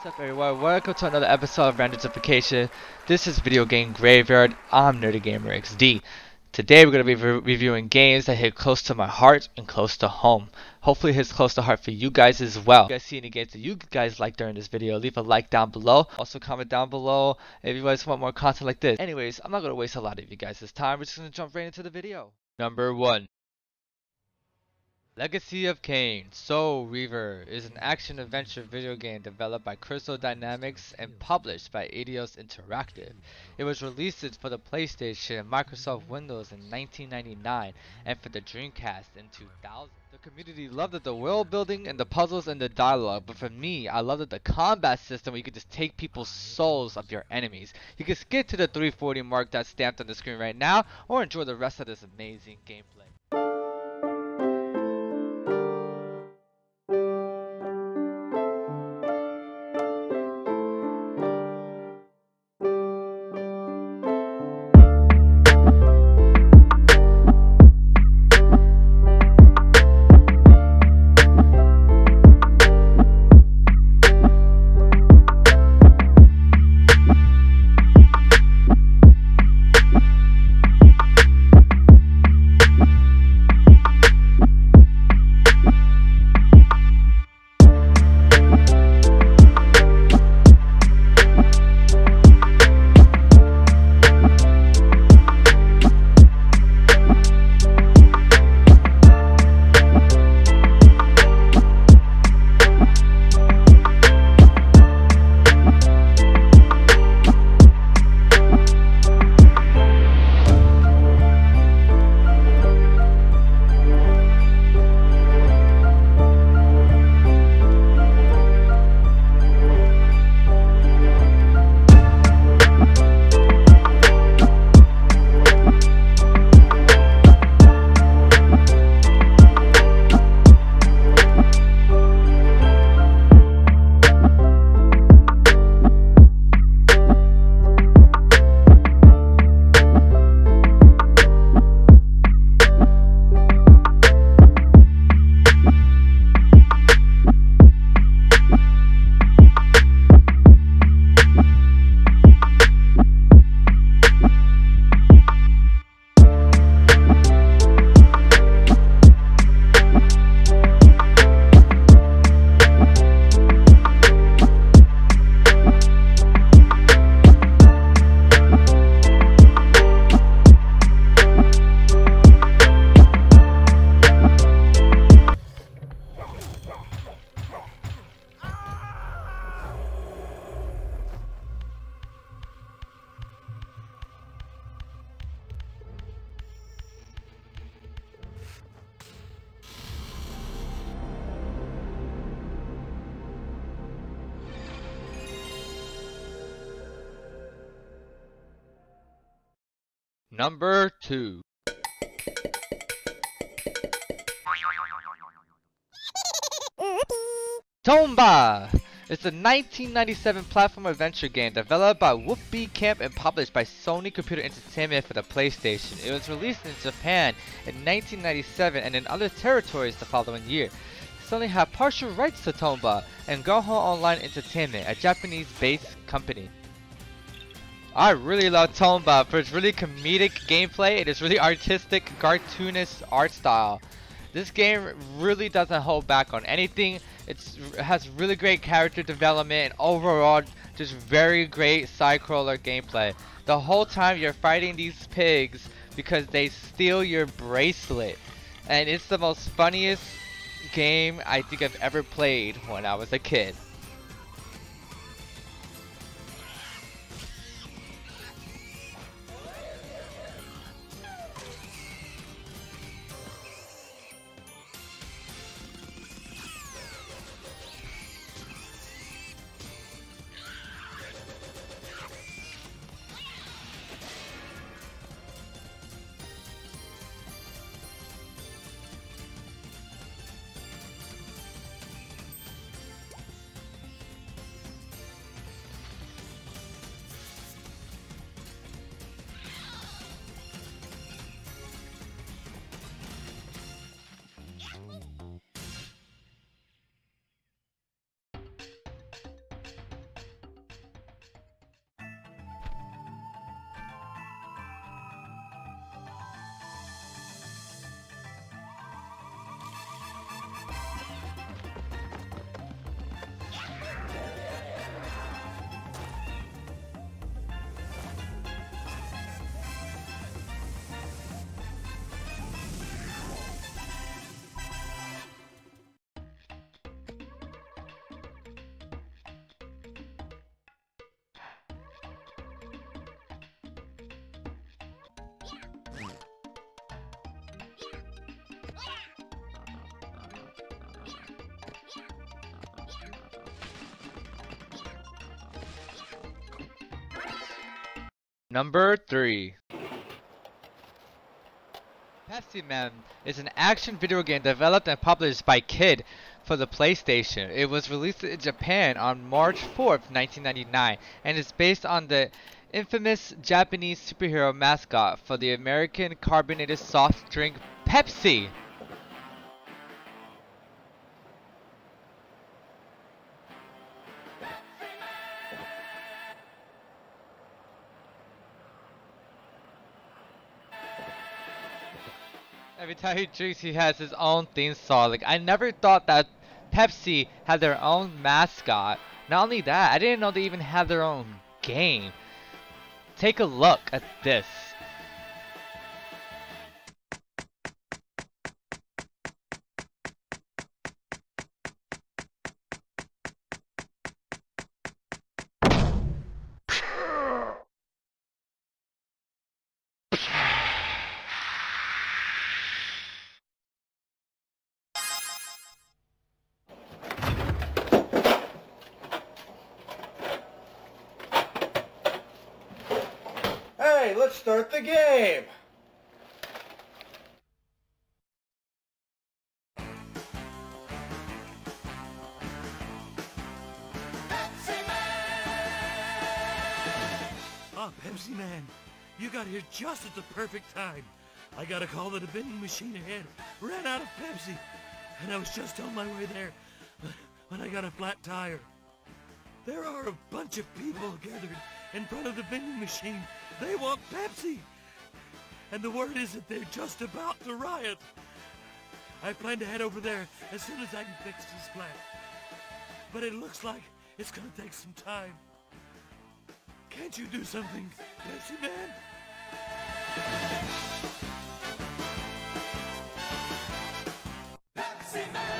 What's up everyone, welcome to another episode of Randomjification. This is Video Game Graveyard, I'm Nerdy Gamer XD. Today we're going to be re reviewing games that hit close to my heart and close to home. Hopefully it hits close to heart for you guys as well. If you guys see any games that you guys like during this video, leave a like down below. Also comment down below if you guys want more content like this. Anyways, I'm not going to waste a lot of you guys' time, we're just going to jump right into the video. Number 1. Legacy of Kain Soul Reaver is an action-adventure video game developed by Crystal Dynamics and published by Eidos Interactive. It was released for the PlayStation and Microsoft Windows in 1999 and for the Dreamcast in 2000. The community loved the world building and the puzzles and the dialogue, but for me, I loved the combat system where you could just take people's souls of your enemies. You can skip to the 340 mark that's stamped on the screen right now, or enjoy the rest of this amazing gameplay. Number 2 Tomba! It's a 1997 platform adventure game developed by Whoopee Camp and published by Sony Computer Entertainment for the PlayStation. It was released in Japan in 1997 and in other territories the following year. Sony had partial rights to Tomba and Goho Online Entertainment, a Japanese-based company. I really love Tomba for its really comedic gameplay and its really artistic, cartoonist art style. This game really doesn't hold back on anything. It's, it has really great character development and overall just very great side-crawler gameplay. The whole time you're fighting these pigs because they steal your bracelet. And it's the most funniest game I think I've ever played when I was a kid. Number 3 Pepsi Man is an action video game developed and published by Kid for the PlayStation. It was released in Japan on March 4th, 1999, and is based on the infamous Japanese superhero mascot for the American carbonated soft drink Pepsi. Drinks, he has his own theme song. Like, I never thought that Pepsi had their own mascot. Not only that, I didn't know they even had their own game. Take a look at this. Let's start the game! Ah, Pepsi Man, you got here just at the perfect time. I got a call that a vending machine ahead ran out of Pepsi, and I was just on my way there when I got a flat tire. There are a bunch of people gathered in front of the vending machine. They want Pepsi. And the word is that they're just about to riot. I plan to head over there as soon as I can fix this flat. But it looks like it's gonna take some time. Can't you do something, Pepsi Man? Pepsi Man?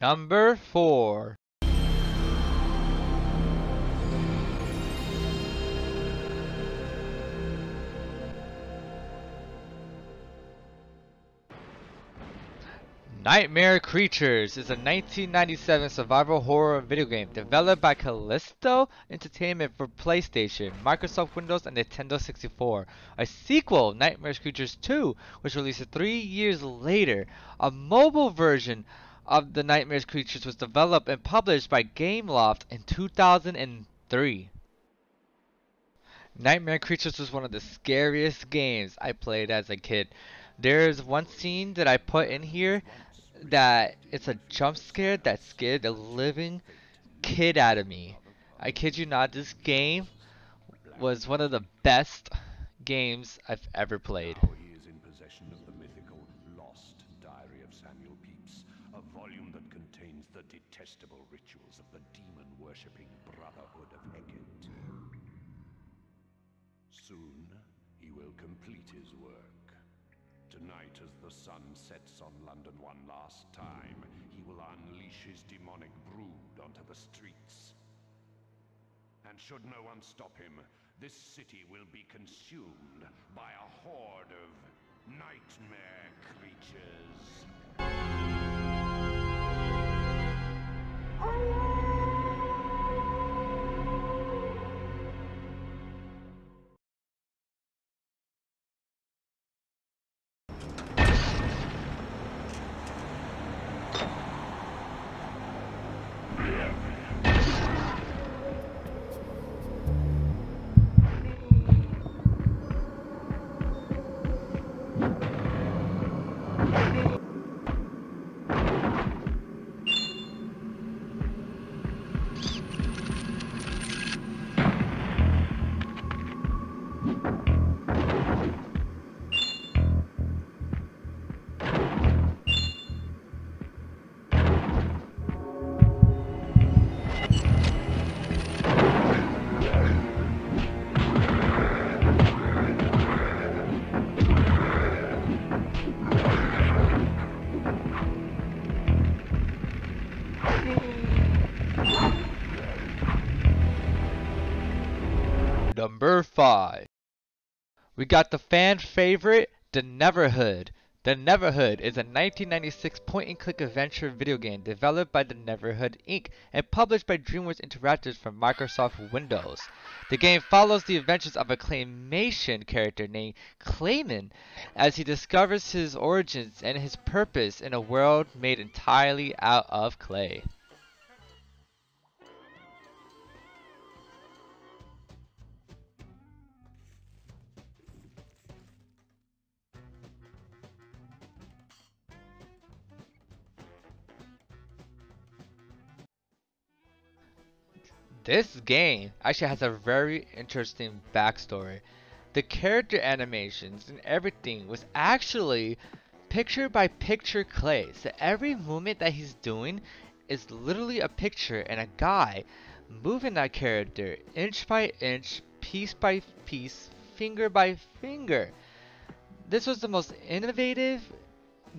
Number 4 Nightmare Creatures is a 1997 survival horror video game developed by Kalisto Entertainment for PlayStation, Microsoft Windows, and Nintendo 64. A sequel, Nightmare Creatures 2, which released three years later. A mobile version of the Nightmare Creatures was developed and published by Gameloft in 2003. Nightmare Creatures was one of the scariest games I played as a kid. There's one scene that I put in here that it's a jump scare that scared the living kid out of me. I kid you not, this game was one of the best games I've ever played. Detestable rituals of the demon-worshipping Brotherhood of Hecate. Soon, he will complete his work. Tonight, as the sun sets on London one last time, he will unleash his demonic brood onto the streets. And should no one stop him, this city will be consumed by a horde of nightmare creatures. Olha! Number 5. We got the fan favorite, The Neverhood. The Neverhood is a 1996 point-and-click adventure video game developed by The Neverhood Inc. and published by DreamWorks Interactive for Microsoft Windows. The game follows the adventures of a claymation character named Klaymen as he discovers his origins and his purpose in a world made entirely out of clay. This game actually has a very interesting backstory. The character animations and everything was actually picture by picture clay. So every movement that he's doing is literally a picture and a guy moving that character inch by inch, piece by piece, finger by finger. This was the most innovative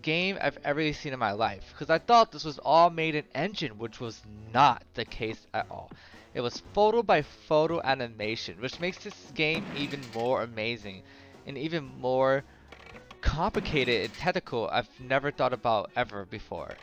game I've ever seen in my life because I thought this was all made in engine which was not the case at all. It was photo by photo animation, which makes this game even more amazing and even more complicated and technical I've never thought about ever before.